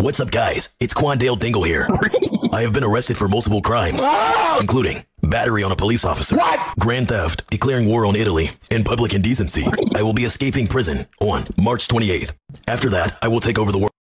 What's up, guys? It's Quandale Dingle here. I have been arrested for multiple crimes, ah! including battery on a police officer, grand theft, declaring war on Italy, and public indecency. I will be escaping prison on March 28th. After that, I will take over the world.